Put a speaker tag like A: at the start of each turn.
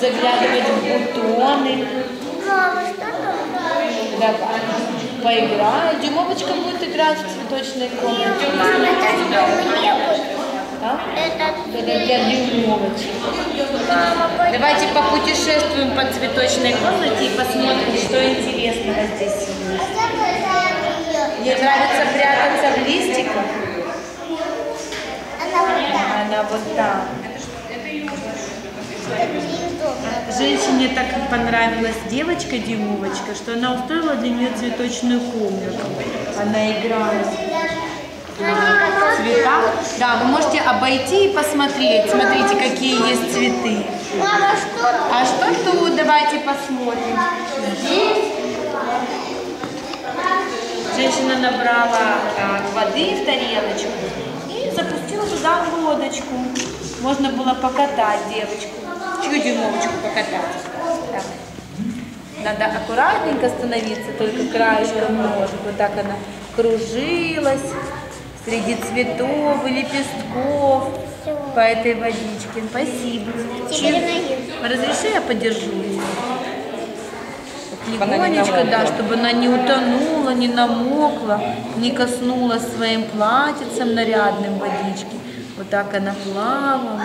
A: заглядывать в бутоны.
B: Мама, что там?
A: Давай. Поиграй. Дюймовочка будет играть в цветочной комнате.
B: Мама, это будет?
A: А?
B: Это
A: Это для дюймовочек. Давайте попутешествуем по цветочной комнате и посмотрим, что интересного здесь есть. Ей нравится прятаться в листиках?
B: Она вот так.
A: Она вот там. Женщине так понравилась девочка-дюймовочка, что она устроила для нее цветочную комнату. Она играет в цветах. Да, вы можете обойти и посмотреть. Смотрите, какие есть цветы.
B: Мама, что?
A: А что тут? Давайте посмотрим. Здесь женщина набрала воды в тарелочку и запустила туда лодочку. Можно было покатать девочку. Чью дюймовочку покатать? Так. Надо аккуратненько становиться, только краешком ножек. Вот так она кружилась среди цветов и лепестков по этой водичке. Спасибо.
B: Теперь.
A: Разреши, я подержу ее. Легонечко, да, чтобы она не утонула, не намокла, не коснулась своим платьицем нарядным водички. Вот так она плавала.